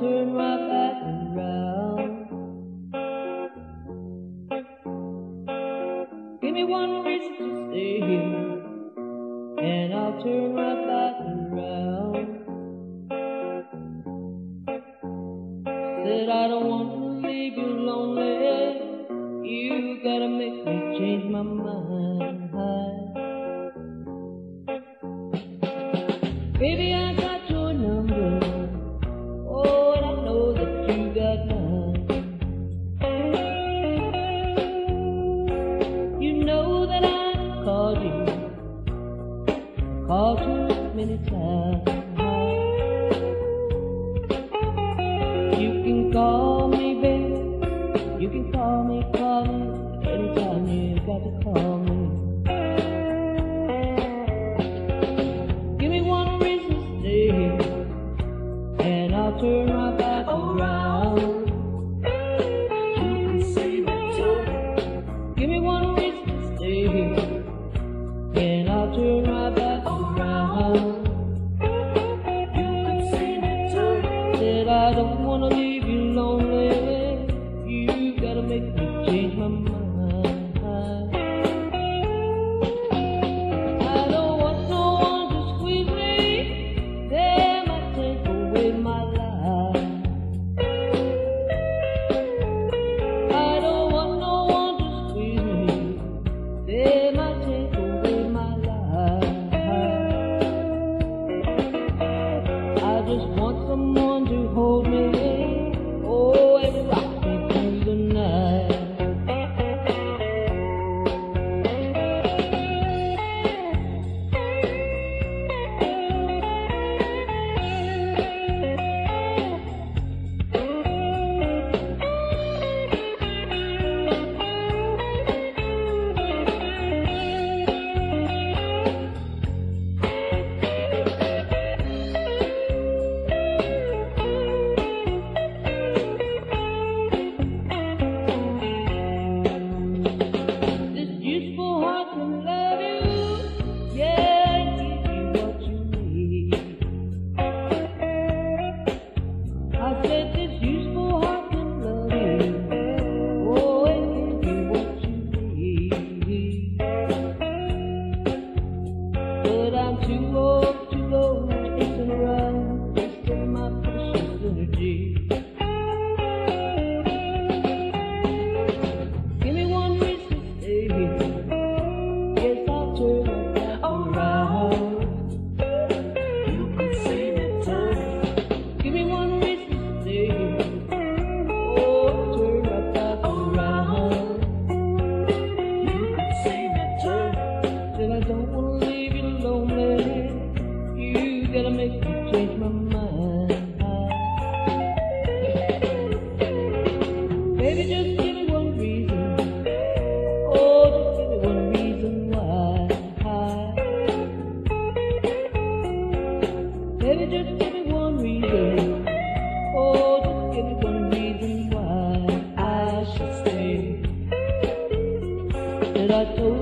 Turn my back around. Give me one reason to stay here, and I'll turn my back around. Said I don't want to leave you lonely. You gotta make me change my mind. Called you many times. You can call me, baby. You can call me, call me anytime you got to call me. Give me one reason to stay and I'll turn right back I don't wanna leave you lonely. You gotta make me change my mind. But Baby, just give me one reason. Oh, just give me one reason why. Baby, just give me one reason. Oh, just give me one reason why I should stay. That I told